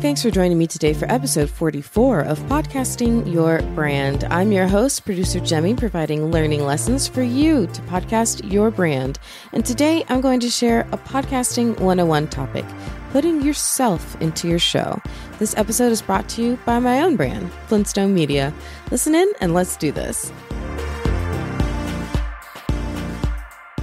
Thanks for joining me today for episode 44 of Podcasting Your Brand. I'm your host, producer Jaime, providing learning lessons for you to podcast your brand. And today I'm going to share a podcasting 101 topic putting yourself into your show. This episode is brought to you by my own brand, Flint Stone Media. Listen in and let's do this.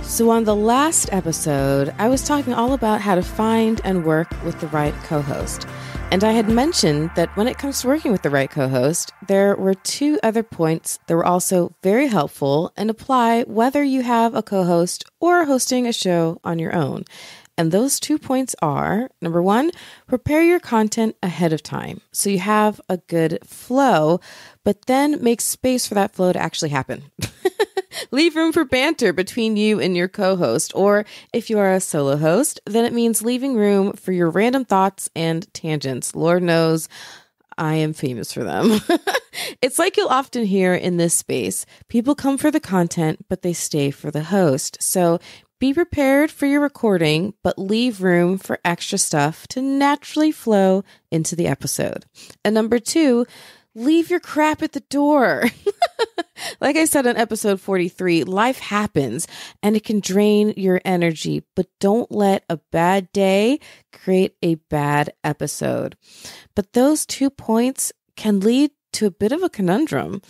So, on the last episode, I was talking all about how to find and work with the right co host. And I had mentioned that when it comes to working with the right co host, there were two other points that were also very helpful and apply whether you have a co host or hosting a show on your own. And those two points are number one, prepare your content ahead of time so you have a good flow, but then make space for that flow to actually happen. Leave room for banter between you and your co host. Or if you are a solo host, then it means leaving room for your random thoughts and tangents. Lord knows I am famous for them. it's like you'll often hear in this space people come for the content, but they stay for the host. So be prepared for your recording, but leave room for extra stuff to naturally flow into the episode. And number two, leave your crap at the door. like I said in episode 43, life happens and it can drain your energy, but don't let a bad day create a bad episode. But those two points can lead to a bit of a conundrum.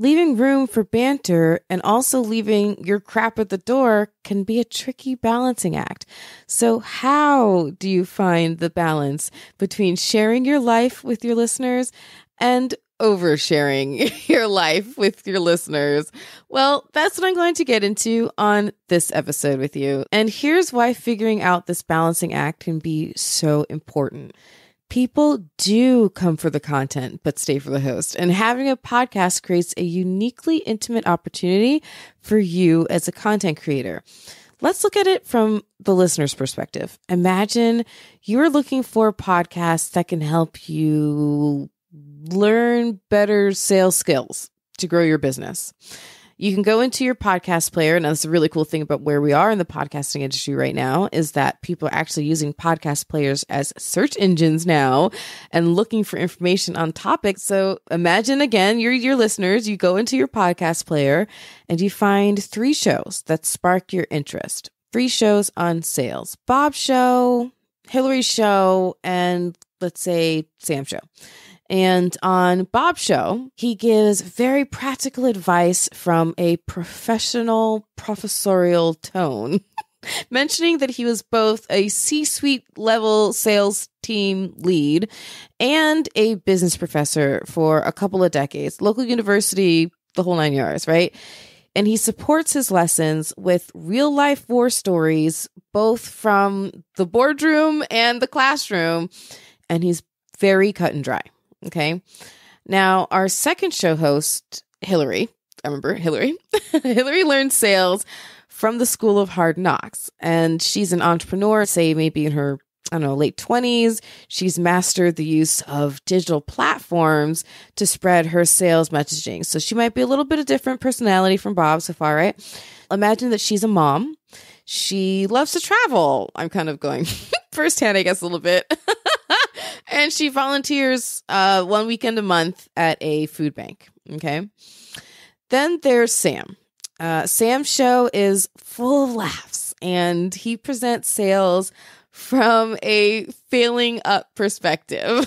Leaving room for banter and also leaving your crap at the door can be a tricky balancing act. So, how do you find the balance between sharing your life with your listeners and oversharing your life with your listeners? Well, that's what I'm going to get into on this episode with you. And here's why figuring out this balancing act can be so important. People do come for the content, but stay for the host. And having a podcast creates a uniquely intimate opportunity for you as a content creator. Let's look at it from the listener's perspective. Imagine you're looking for podcasts that can help you learn better sales skills to grow your business. You can go into your podcast player, and that's a really cool thing about where we are in the podcasting industry right now is that people are actually using podcast players as search engines now and looking for information on topics. So imagine again, you're your listeners, you go into your podcast player and you find three shows that spark your interest. Three shows on sales. Bob's show, Hillary's show, and let's say Sam's show. And on Bob's show, he gives very practical advice from a professional professorial tone, mentioning that he was both a C suite level sales team lead and a business professor for a couple of decades, local university, the whole nine yards, right? And he supports his lessons with real life war stories, both from the boardroom and the classroom. And he's very cut and dry. Okay. Now, our second show host, Hillary, I remember Hillary, Hillary learned sales from the School of Hard Knocks. And she's an entrepreneur, say maybe in her, I don't know, late 20s. She's mastered the use of digital platforms to spread her sales messaging. So she might be a little bit of different personality from Bob so far, right? Imagine that she's a mom. She loves to travel. I'm kind of going firsthand, I guess, a little bit. and she volunteers uh, one weekend a month at a food bank. Okay. Then there's Sam. Uh, Sam's show is full of laughs and he presents sales from a failing up perspective,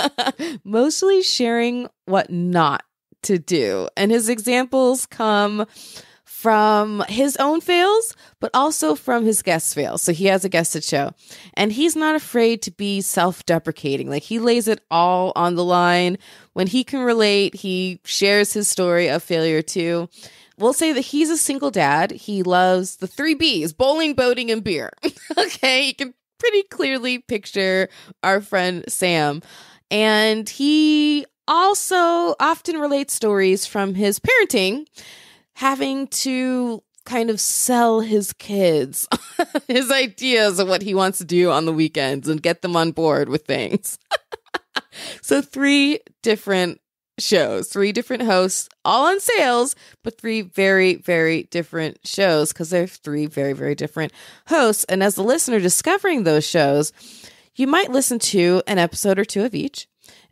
mostly sharing what not to do. And his examples come from his own fails, but also from his guest fails. So he has a guested show and he's not afraid to be self deprecating. Like he lays it all on the line. When he can relate, he shares his story of failure too. We'll say that he's a single dad. He loves the three B's bowling, boating, and beer. okay. You can pretty clearly picture our friend Sam. And he also often relates stories from his parenting having to kind of sell his kids his ideas of what he wants to do on the weekends and get them on board with things. so, three different shows, three different hosts, all on sales, but three very, very different shows because they're three very, very different hosts. And as the listener discovering those shows, you might listen to an episode or two of each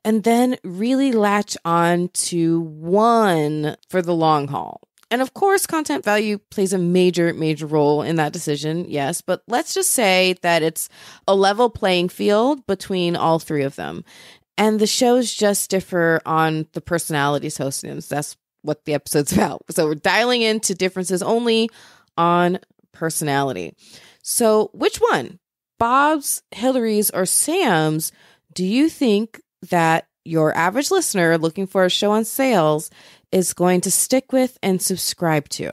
and then really latch on to one for the long haul. And of course, content value plays a major, major role in that decision, yes. But let's just say that it's a level playing field between all three of them. And the shows just differ on the personalities hosting them. That's what the episode's about. So we're dialing into differences only on personality. So which one, Bob's, Hillary's, or Sam's, do you think that your average listener looking for a show on sales is going to stick with and subscribe to?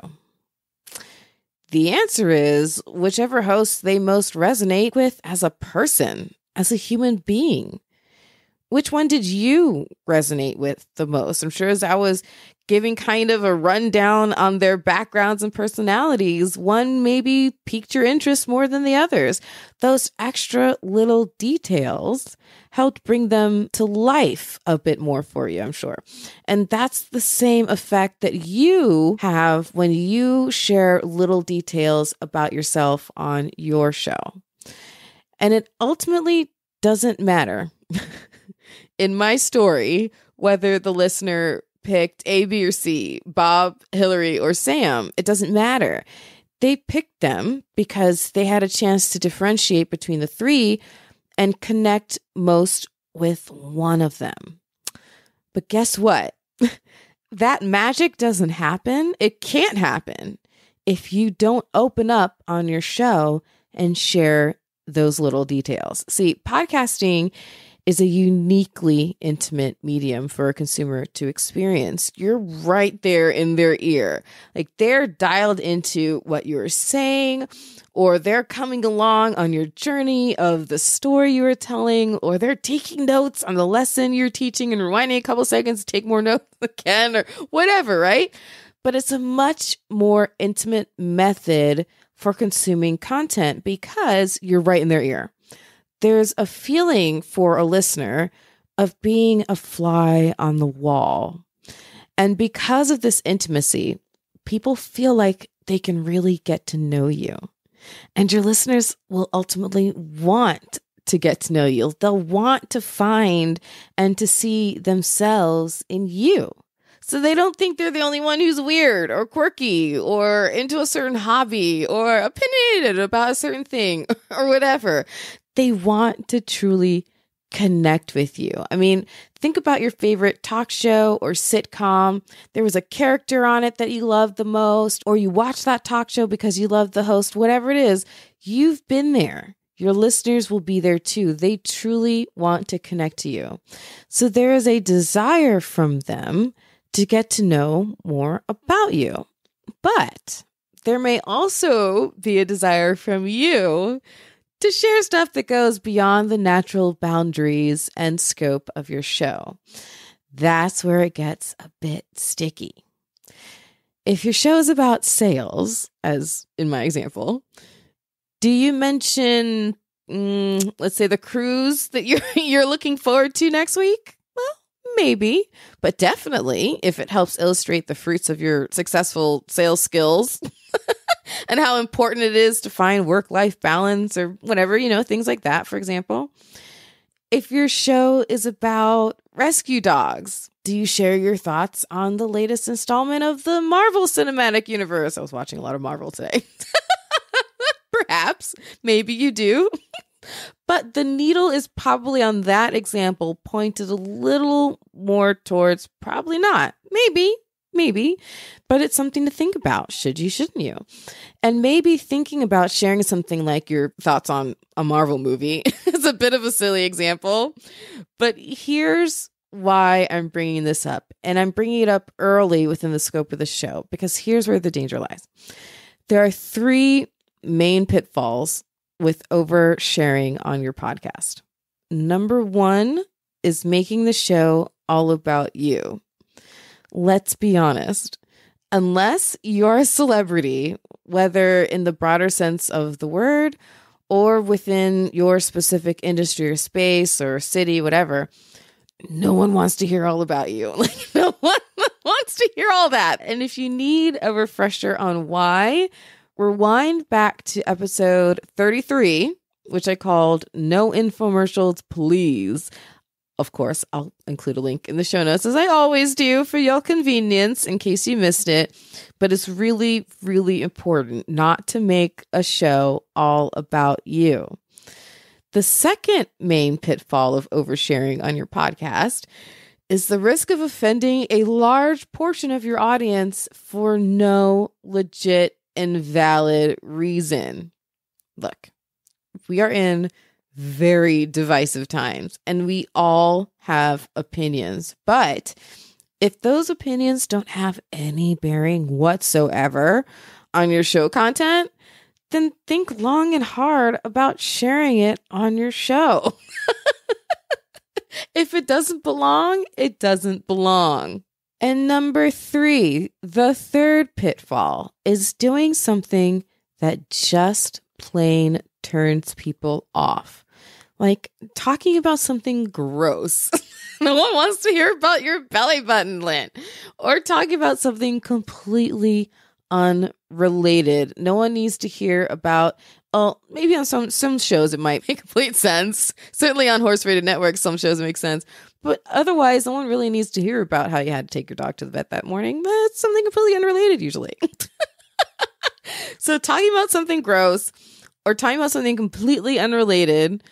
The answer is whichever host they most resonate with as a person, as a human being. Which one did you resonate with the most? I'm sure as I was giving kind of a rundown on their backgrounds and personalities, one maybe piqued your interest more than the others. Those extra little details helped bring them to life a bit more for you, I'm sure. And that's the same effect that you have when you share little details about yourself on your show. And it ultimately doesn't matter. In my story, whether the listener picked A, B, or C, Bob, Hillary, or Sam. It doesn't matter. They picked them because they had a chance to differentiate between the three and connect most with one of them. But guess what? that magic doesn't happen. It can't happen if you don't open up on your show and share those little details. See, podcasting is a uniquely intimate medium for a consumer to experience. You're right there in their ear. Like they're dialed into what you're saying, or they're coming along on your journey of the story you are telling, or they're taking notes on the lesson you're teaching and rewinding a couple seconds to take more notes again, or whatever, right? But it's a much more intimate method for consuming content because you're right in their ear there's a feeling for a listener of being a fly on the wall. And because of this intimacy, people feel like they can really get to know you. And your listeners will ultimately want to get to know you. They'll want to find and to see themselves in you. So they don't think they're the only one who's weird or quirky or into a certain hobby or opinionated about a certain thing or whatever they want to truly connect with you. I mean, think about your favorite talk show or sitcom. There was a character on it that you loved the most, or you watched that talk show because you loved the host, whatever it is, you've been there. Your listeners will be there too. They truly want to connect to you. So there is a desire from them to get to know more about you. But there may also be a desire from you to share stuff that goes beyond the natural boundaries and scope of your show. That's where it gets a bit sticky. If your show is about sales, as in my example, do you mention, mm, let's say, the cruise that you're you're looking forward to next week? Well, maybe, but definitely if it helps illustrate the fruits of your successful sales skills. and how important it is to find work life balance or whatever, you know, things like that, for example. If your show is about rescue dogs, do you share your thoughts on the latest installment of the Marvel Cinematic Universe? I was watching a lot of Marvel today. Perhaps, maybe you do. but the needle is probably on that example pointed a little more towards probably not. Maybe, Maybe, but it's something to think about. Should you, shouldn't you? And maybe thinking about sharing something like your thoughts on a Marvel movie is a bit of a silly example. But here's why I'm bringing this up. And I'm bringing it up early within the scope of the show because here's where the danger lies. There are three main pitfalls with oversharing on your podcast. Number one is making the show all about you let's be honest, unless you're a celebrity, whether in the broader sense of the word or within your specific industry or space or city, whatever, no one wants to hear all about you. No one wants to hear all that. And if you need a refresher on why, rewind back to episode 33 which I called No Infomercials, Please. Of course, I'll include a link in the show notes as I always do for your convenience in case you missed it. But it's really, really important not to make a show all about you. The second main pitfall of oversharing on your podcast is the risk of offending a large portion of your audience for no legit and valid reason. Look, we are in very divisive times and we all have opinions. But if those opinions don't have any bearing whatsoever on your show content, then think long and hard about sharing it on your show. if it doesn't belong, it doesn't belong. And number three, the third pitfall is doing something that just plain turns people off like talking about something gross. no one wants to hear about your belly button lint or talking about something completely unrelated. No one needs to hear about well, maybe on some some shows it might make complete sense. Certainly on Horse Rated Network, some shows make sense. But otherwise, no one really needs to hear about how you had to take your dog to the vet that morning. That's something completely unrelated usually. so talking about something gross or talking about something completely unrelated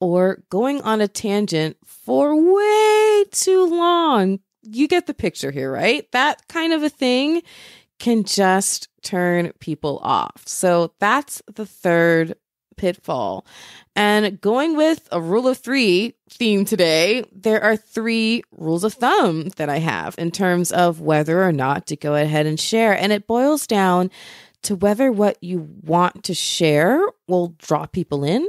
or going on a tangent for way too long. You get the picture here, right? That kind of a thing can just turn people off. So that's the third pitfall. And going with a rule of three theme today, there are three rules of thumb that I have in terms of whether or not to go ahead and share. And it boils down to whether what you want to share will draw people in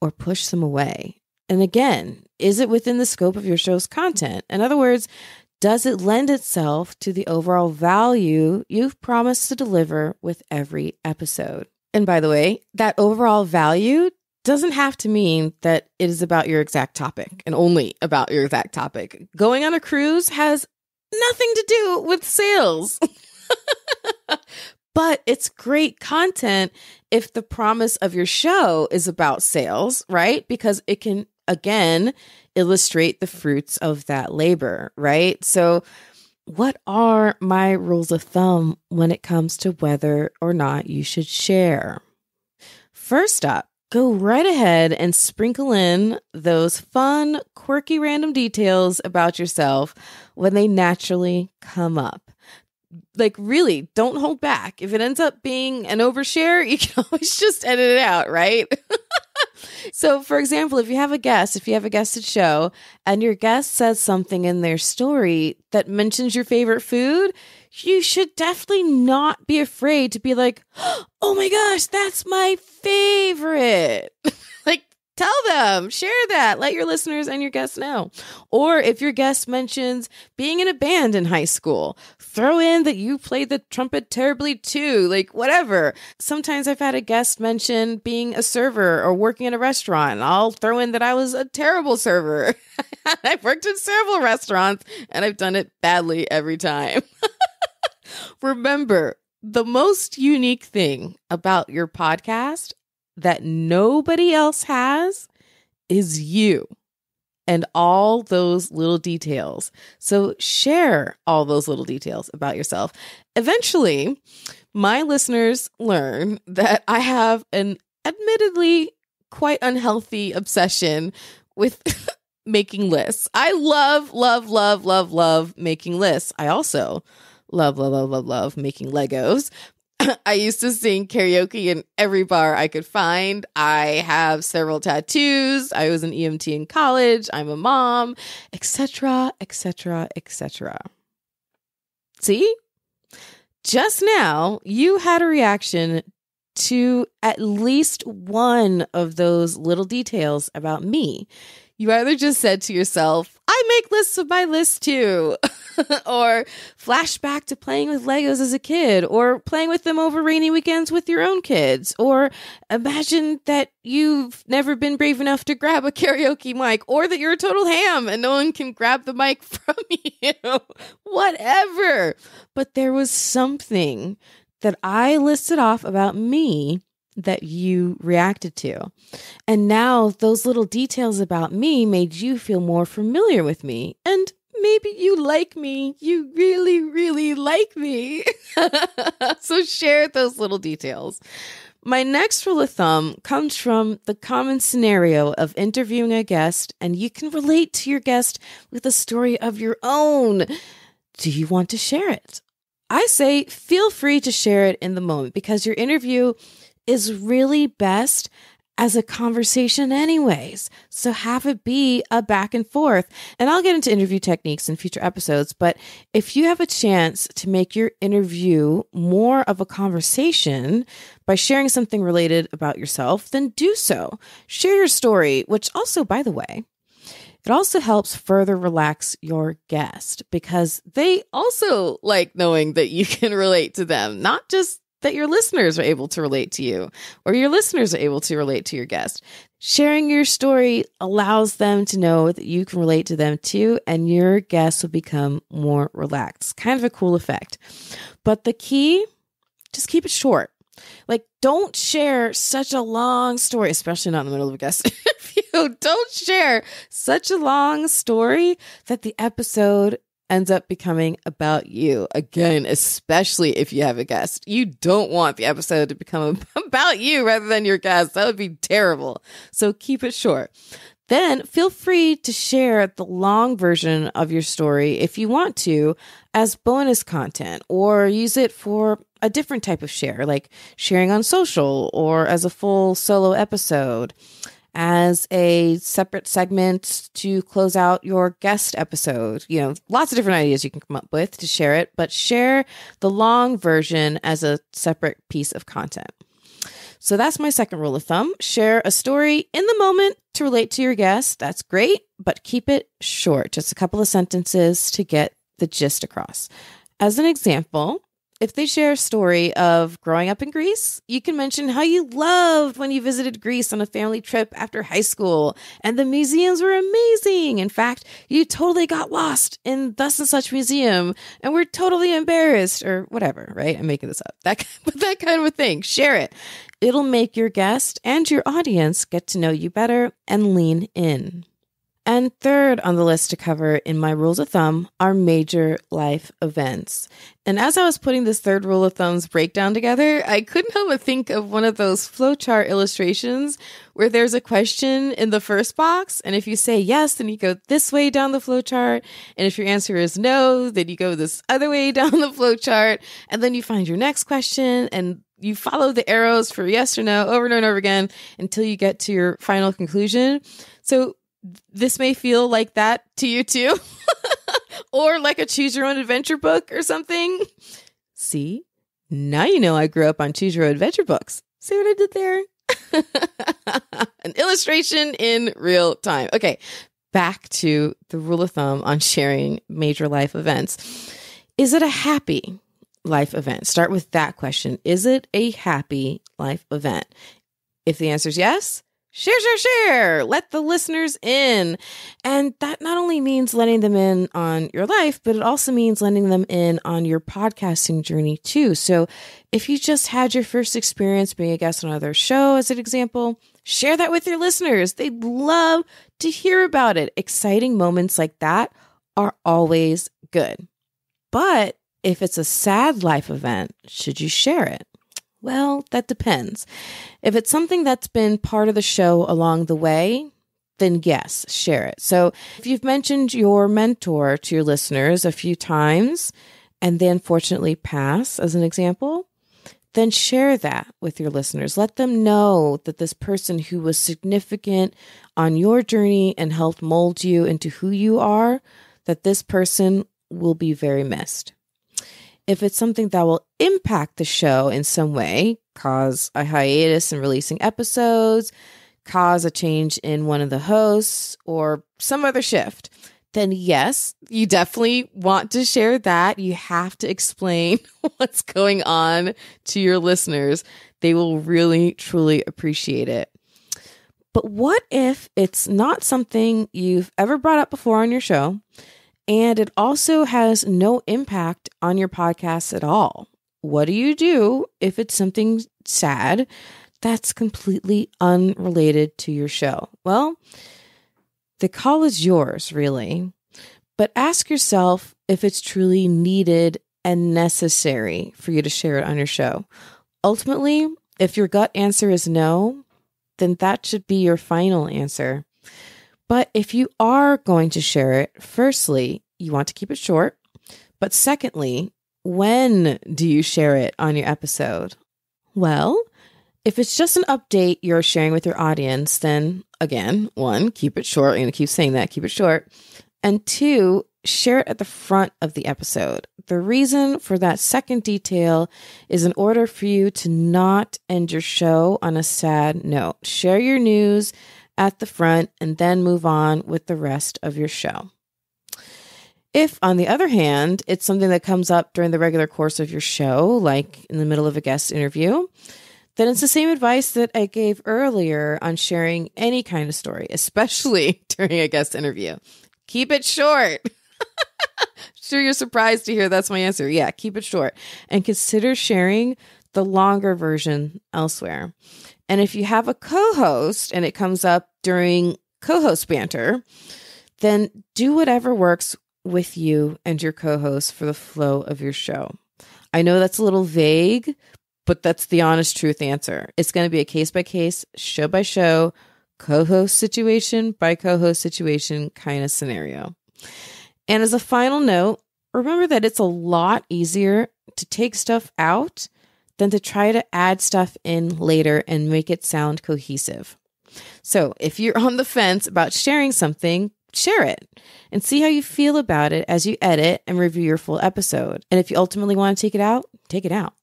or push them away? And again, is it within the scope of your show's content? In other words, does it lend itself to the overall value you've promised to deliver with every episode? And by the way, that overall value doesn't have to mean that it is about your exact topic and only about your exact topic. Going on a cruise has nothing to do with sales. but it's great content if the promise of your show is about sales, right? Because it can, again, illustrate the fruits of that labor, right? So, what are my rules of thumb when it comes to whether or not you should share? First up, go right ahead and sprinkle in those fun, quirky, random details about yourself when they naturally come up like really don't hold back. If it ends up being an overshare, you can always just edit it out, right? so, for example, if you have a guest, if you have a guested show and your guest says something in their story that mentions your favorite food, you should definitely not be afraid to be like, oh my gosh, that's my favorite. like, Tell them, share that, let your listeners and your guests know. Or if your guest mentions being in a band in high school, throw in that you played the trumpet terribly too, like whatever. Sometimes I've had a guest mention being a server or working in a restaurant. I'll throw in that I was a terrible server. I've worked in several restaurants and I've done it badly every time. Remember, the most unique thing about your podcast that nobody else has is you and all those little details. So share all those little details about yourself. Eventually, my listeners learn that I have an admittedly quite unhealthy obsession with making lists. I love, love, love, love, love making lists. I also love, love, love, love, love making Legos. I used to sing karaoke in every bar I could find. I have several tattoos. I was an EMT in college. I'm a mom, etc., etc., etc. See? Just now, you had a reaction to at least one of those little details about me. You either just said to yourself, I make lists of my list too, or flashback to playing with Legos as a kid, or playing with them over rainy weekends with your own kids, or imagine that you've never been brave enough to grab a karaoke mic, or that you're a total ham and no one can grab the mic from you. Whatever. But there was something that I listed off about me that you reacted to. And now those little details about me made you feel more familiar with me. And maybe you like me. You really, really like me. so share those little details. My next rule of thumb comes from the common scenario of interviewing a guest, and you can relate to your guest with a story of your own. Do you want to share it? I say feel free to share it in the moment because your interview is really best as a conversation, anyways. So have it be a back and forth. And I'll get into interview techniques in future episodes. But if you have a chance to make your interview more of a conversation by sharing something related about yourself, then do so. Share your story, which also, by the way, it also helps further relax your guest because they also like knowing that you can relate to them, not just that your listeners are able to relate to you or your listeners are able to relate to your guest. Sharing your story allows them to know that you can relate to them too, and your guests will become more relaxed. Kind of a cool effect. But the key, just keep it short. Like, don't share such a long story, especially not in the middle of a guest interview. Don't share such a long story that the episode ends up becoming about you. Again, especially if you have a guest. You don't want the episode to become about you rather than your guest. That would be terrible. So keep it short. Then feel free to share the long version of your story if you want to as bonus content or use it for a different type of share, like sharing on social or as a full solo episode as a separate segment to close out your guest episode. You know, lots of different ideas you can come up with to share it, but share the long version as a separate piece of content. So that's my second rule of thumb. Share a story in the moment to relate to your guest. That's great, but keep it short, just a couple of sentences to get the gist across. As an example, if they share a story of growing up in Greece, you can mention how you loved when you visited Greece on a family trip after high school and the museums were amazing. In fact, you totally got lost in thus and such museum and were totally embarrassed or whatever, right? I'm making this up. That, that kind of a thing. Share it. It'll make your guest and your audience get to know you better and lean in. And third on the list to cover in my rules of thumb are major life events. And as I was putting this third rule of thumb's breakdown together, I couldn't help but think of one of those flowchart illustrations where there's a question in the first box. And if you say yes, then you go this way down the flowchart. And if your answer is no, then you go this other way down the flowchart. And then you find your next question and you follow the arrows for yes or no over and over and over again until you get to your final conclusion. So this may feel like that to you too, or like a choose your own adventure book or something. See, now you know I grew up on choose your own adventure books. See what I did there? An illustration in real time. Okay, back to the rule of thumb on sharing major life events. Is it a happy life event? Start with that question. Is it a happy life event? If the answer is yes, share, share, share. Let the listeners in. And that not only means letting them in on your life, but it also means letting them in on your podcasting journey too. So if you just had your first experience being a guest on another show, as an example, share that with your listeners. They'd love to hear about it. Exciting moments like that are always good. But if it's a sad life event, should you share it? Well, that depends. If it's something that's been part of the show along the way, then yes, share it. So if you've mentioned your mentor to your listeners a few times and they unfortunately pass, as an example, then share that with your listeners. Let them know that this person who was significant on your journey and helped mold you into who you are, that this person will be very missed if it's something that will impact the show in some way, cause a hiatus in releasing episodes, cause a change in one of the hosts, or some other shift, then yes, you definitely want to share that. You have to explain what's going on to your listeners. They will really, truly appreciate it. But what if it's not something you've ever brought up before on your show? And it also has no impact on your podcast at all. What do you do if it's something sad that's completely unrelated to your show? Well, the call is yours, really. But ask yourself if it's truly needed and necessary for you to share it on your show. Ultimately, if your gut answer is no, then that should be your final answer. But if you are going to share it, firstly, you want to keep it short. But secondly, when do you share it on your episode? Well, if it's just an update you're sharing with your audience, then again, one, keep it short. I'm going to keep saying that, keep it short. And two, share it at the front of the episode. The reason for that second detail is in order for you to not end your show on a sad note. Share your news at the front and then move on with the rest of your show. If, on the other hand, it's something that comes up during the regular course of your show, like in the middle of a guest interview, then it's the same advice that I gave earlier on sharing any kind of story, especially during a guest interview. Keep it short. sure, you're surprised to hear that's my answer. Yeah, keep it short and consider sharing the longer version elsewhere. And if you have a co host and it comes up during co host banter, then do whatever works with you and your co host for the flow of your show. I know that's a little vague, but that's the honest truth answer. It's going to be a case by case, show by show, co host situation by co host situation kind of scenario. And as a final note, remember that it's a lot easier to take stuff out than to try to add stuff in later and make it sound cohesive. So if you're on the fence about sharing something, share it and see how you feel about it as you edit and review your full episode. And if you ultimately want to take it out, take it out.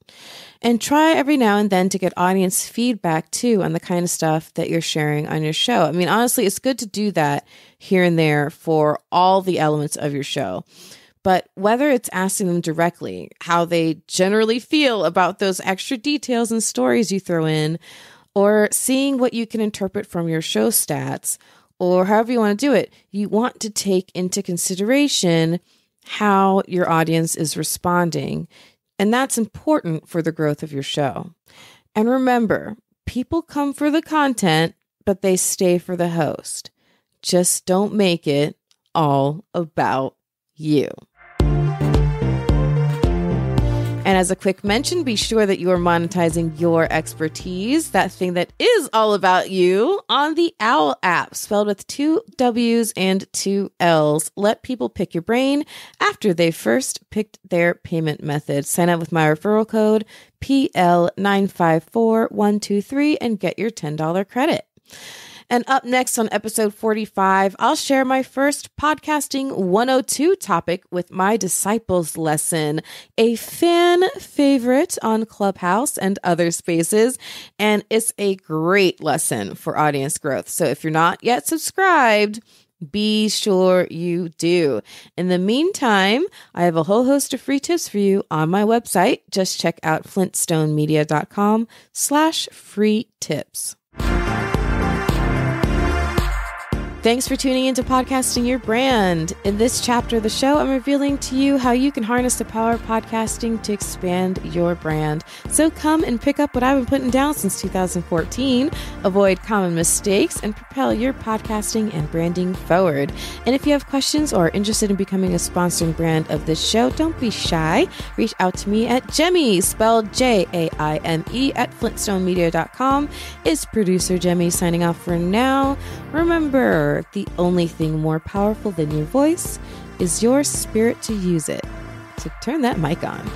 And try every now and then to get audience feedback too on the kind of stuff that you're sharing on your show. I mean, honestly, it's good to do that here and there for all the elements of your show. But whether it's asking them directly how they generally feel about those extra details and stories you throw in, or seeing what you can interpret from your show stats, or however you want to do it, you want to take into consideration how your audience is responding. And that's important for the growth of your show. And remember, people come for the content, but they stay for the host. Just don't make it all about you. And as a quick mention, be sure that you are monetizing your expertise, that thing that is all about you, on the Owwll app, spelled with two W's and two L's. Let people pick your brain after they first picked their payment method. Sign up with my referral code PL954123 and get your $10 credit. And up next on episode 45, I'll share my first podcasting 102 topic with my disciples lesson, a fan favorite on Clubhouse and other spaces. And it's a great lesson for audience growth. So if you're not yet subscribed, be sure you do. In the meantime, I have a whole host of free tips for you on my website. Just check out flintstonemedia.com slash free tips. Thanks for tuning into Podcasting Your Brand. In this chapter of the show, I'm revealing to you how you can harness the power of podcasting to expand your brand. So come and pick up what I've been putting down since 2014, avoid common mistakes, and propel your podcasting and branding forward. And if you have questions or are interested in becoming a sponsoring brand of this show, don't be shy. Reach out to me at Jaime, spelled J A I M E, at flintstonemedia.com. Is producer Jaime signing off for now. Remember, the only thing more powerful than your voice is your spirit to use it. So turn that mic on.